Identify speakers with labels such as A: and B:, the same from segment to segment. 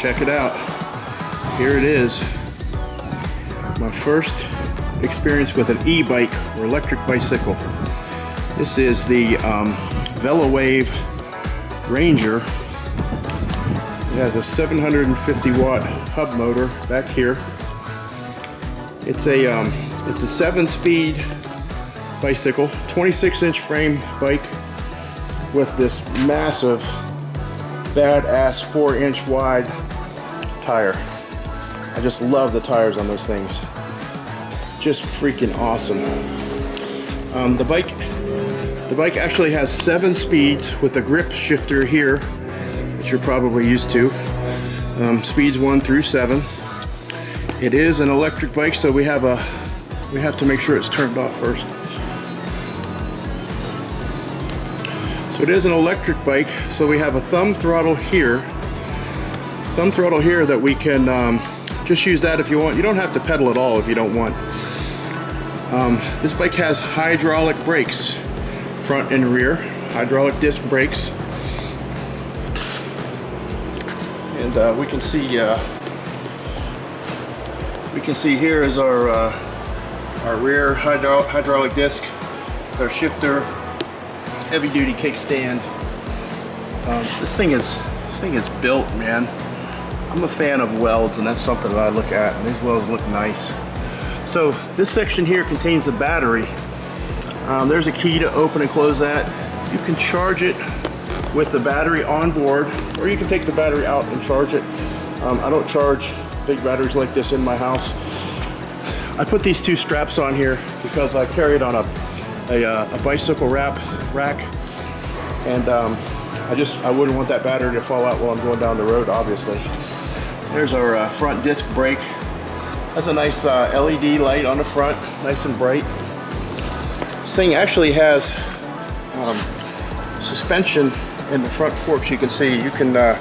A: Check it out. Here it is. My first experience with an e-bike or electric bicycle. This is the um, VeloWave Ranger. It has a 750 watt hub motor back here. It's a um, it's a seven speed bicycle, 26 inch frame bike with this massive badass four inch wide tire. I just love the tires on those things. Just freaking awesome. Um, the bike, the bike actually has seven speeds with a grip shifter here, which you're probably used to. Um, speeds one through seven. It is an electric bike, so we have a, we have to make sure it's turned off first. So it is an electric bike, so we have a thumb throttle here. Thumb throttle here that we can um, just use that if you want. You don't have to pedal at all if you don't want. Um, this bike has hydraulic brakes, front and rear, hydraulic disc brakes. And uh, we can see, uh, we can see here is our uh, our rear hydro hydraulic disc, our shifter, heavy duty kickstand. Um, this thing is this thing is built, man. I'm a fan of welds, and that's something that I look at. And these welds look nice. So this section here contains a battery. Um, there's a key to open and close that. You can charge it with the battery on board, or you can take the battery out and charge it. Um, I don't charge big batteries like this in my house. I put these two straps on here because I carry it on a, a, uh, a bicycle wrap rack. And um, I just, I wouldn't want that battery to fall out while I'm going down the road, obviously. There's our uh, front disc brake. That's a nice uh, LED light on the front, nice and bright. This thing actually has um, suspension in the front forks. You can see you can uh,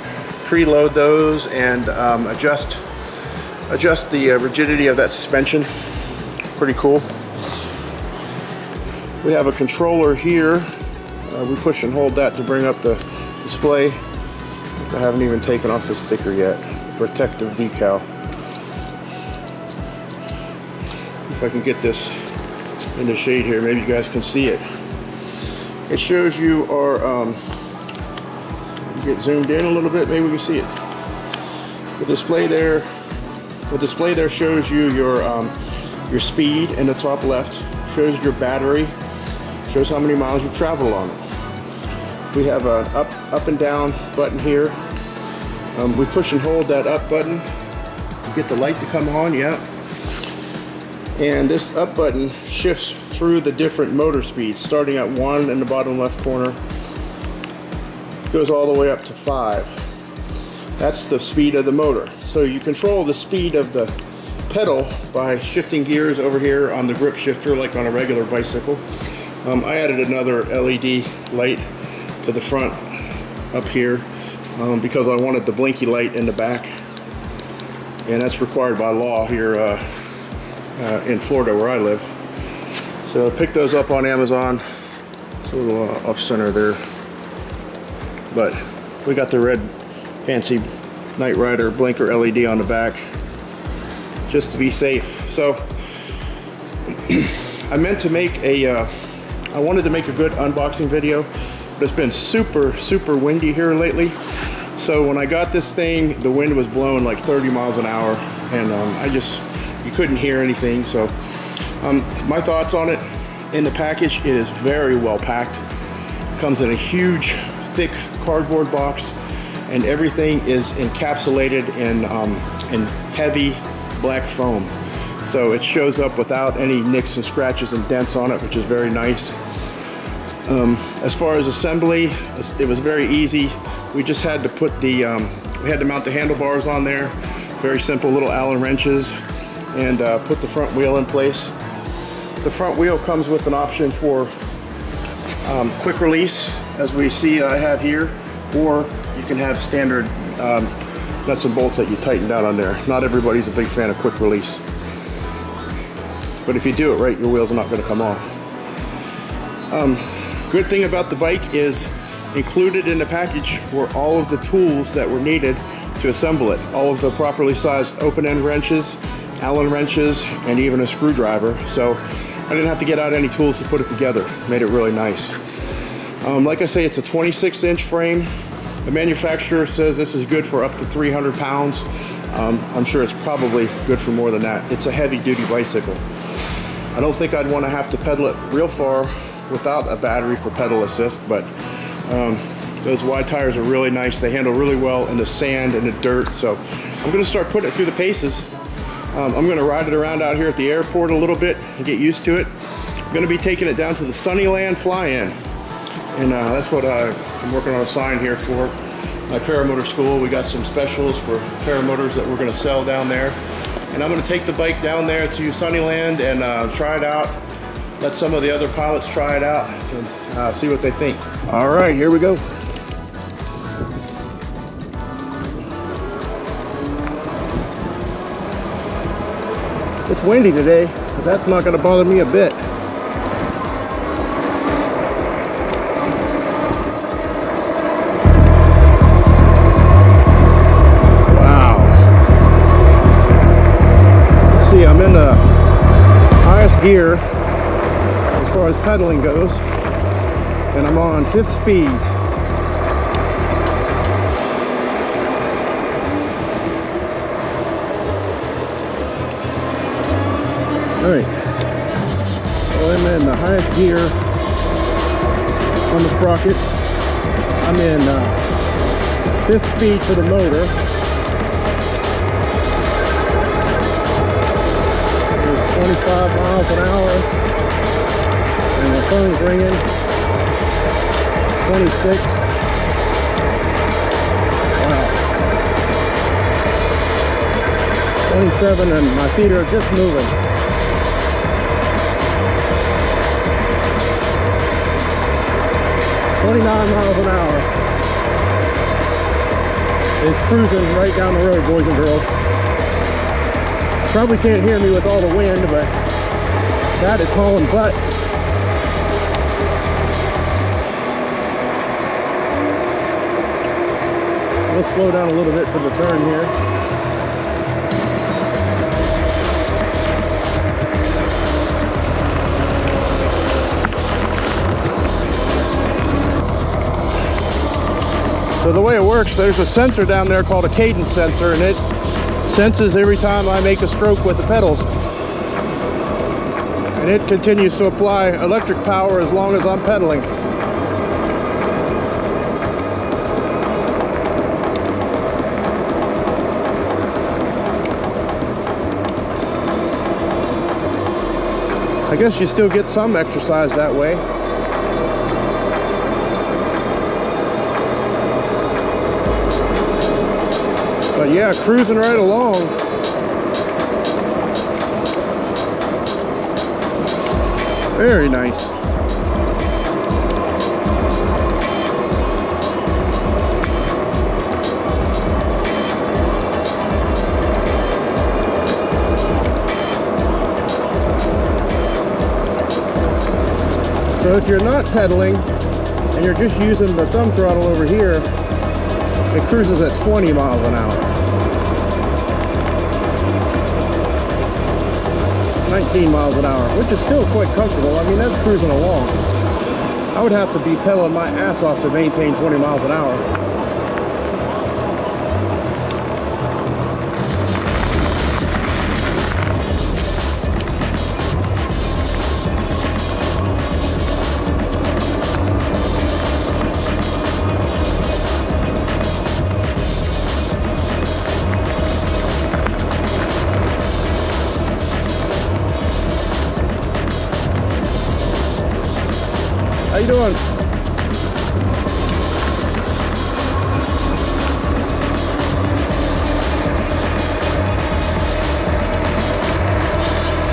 A: preload those and um, adjust adjust the uh, rigidity of that suspension. Pretty cool. We have a controller here. Uh, we push and hold that to bring up the display. I haven't even taken off the sticker yet. Protective decal. If I can get this in the shade here, maybe you guys can see it. It shows you our, um, get zoomed in a little bit, maybe we can see it. The display there, the display there shows you your, um, your speed in the top left, shows your battery, shows how many miles you've traveled on it. We have an up, up and down button here. Um, we push and hold that up button, get the light to come on, yeah. And this up button shifts through the different motor speeds, starting at one in the bottom left corner, goes all the way up to five. That's the speed of the motor. So you control the speed of the pedal by shifting gears over here on the grip shifter like on a regular bicycle. Um, I added another LED light to the front up here um, because I wanted the blinky light in the back and that's required by law here uh, uh, in Florida where I live. So I picked those up on Amazon. It's a little uh, off center there. But we got the red fancy Knight Rider blinker LED on the back just to be safe. So I meant to make a, uh, I wanted to make a good unboxing video, but it's been super, super windy here lately. So when I got this thing, the wind was blowing like 30 miles an hour and um, I just, you couldn't hear anything. So um, my thoughts on it, in the package, it is very well packed. Comes in a huge, thick cardboard box and everything is encapsulated in, um, in heavy black foam. So it shows up without any nicks and scratches and dents on it, which is very nice. Um, as far as assembly, it was very easy. We just had to put the, um, we had to mount the handlebars on there. Very simple little Allen wrenches and uh, put the front wheel in place. The front wheel comes with an option for um, quick release, as we see I have here, or you can have standard um, nuts and bolts that you tighten down on there. Not everybody's a big fan of quick release. But if you do it right, your wheels are not going to come off. Um, good thing about the bike is Included in the package were all of the tools that were needed to assemble it. All of the properly sized open-end wrenches, Allen wrenches, and even a screwdriver. So I didn't have to get out any tools to put it together. Made it really nice. Um, like I say, it's a 26 inch frame. The manufacturer says this is good for up to 300 pounds. Um, I'm sure it's probably good for more than that. It's a heavy duty bicycle. I don't think I'd want to have to pedal it real far without a battery for pedal assist, but um, those wide tires are really nice. They handle really well in the sand and the dirt. So I'm gonna start putting it through the paces. Um, I'm gonna ride it around out here at the airport a little bit and get used to it. I'm gonna be taking it down to the Sunnyland fly-in. And uh, that's what uh, I'm working on a sign here for my paramotor school. We got some specials for paramotors that we're gonna sell down there. And I'm gonna take the bike down there to Sunnyland and uh, try it out. Let some of the other pilots try it out and uh, see what they think. All right, here we go. It's windy today, but that's not gonna bother me a bit. Gear as far as pedaling goes, and I'm on fifth speed. All right. So I'm in the highest gear on the sprocket. I'm in uh, fifth speed for the motor. 25 miles an hour. And the phone's ringing. 26. Wow. 27 and my feet are just moving. 29 miles an hour. It's cruising right down the road, boys and girls. Probably can't hear me with all the wind, but that is hauling butt. We'll slow down a little bit for the turn here. So the way it works, there's a sensor down there called a cadence sensor and it senses every time I make a stroke with the pedals. And it continues to apply electric power as long as I'm pedaling. I guess you still get some exercise that way. Yeah, cruising right along. Very nice. So if you're not pedaling and you're just using the thumb throttle over here, it cruises at 20 miles an hour. 19 miles an hour, which is still quite comfortable. I mean, that's cruising along. I would have to be pedaling my ass off to maintain 20 miles an hour. How you doing?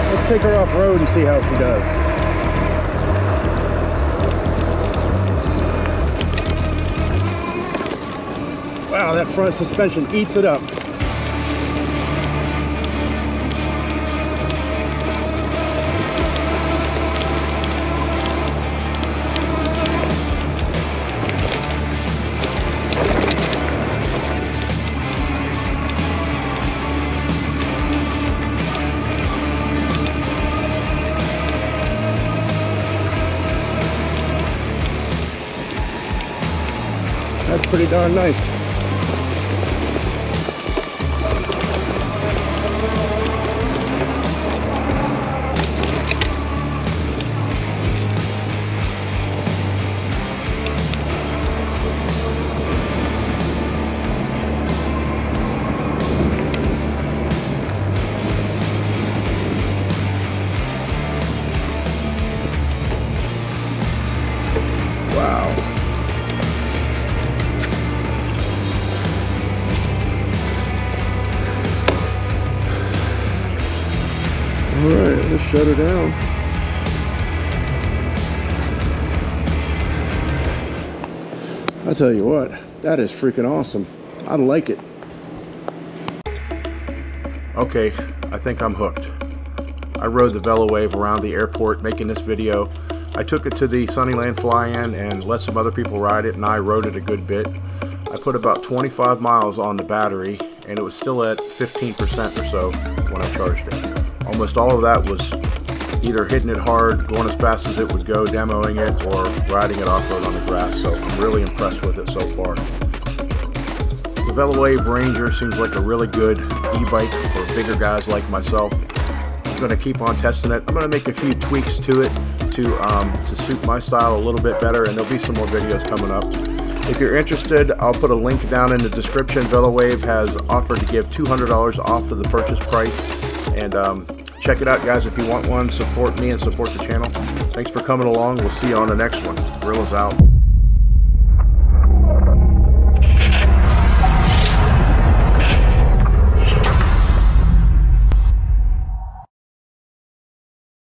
A: Let's take her off road and see how she does. Wow, that front suspension eats it up. That's pretty darn nice. Shut her down. I tell you what, that is freaking awesome. I like it. Okay, I think I'm hooked. I rode the VeloWave around the airport making this video. I took it to the Sunnyland fly-in and let some other people ride it and I rode it a good bit. I put about 25 miles on the battery and it was still at 15% or so when I charged it. Almost all of that was either hitting it hard, going as fast as it would go, demoing it, or riding it off-road on the grass. So I'm really impressed with it so far. The VeloWave Ranger seems like a really good e-bike for bigger guys like myself. I'm going to keep on testing it. I'm going to make a few tweaks to it to um, to suit my style a little bit better, and there'll be some more videos coming up. If you're interested, I'll put a link down in the description. VeloWave has offered to give $200 off of the purchase price, and um, check it out, guys. If you want one, support me and support the channel. Thanks for coming along. We'll see you on the next one. Gorilla's out.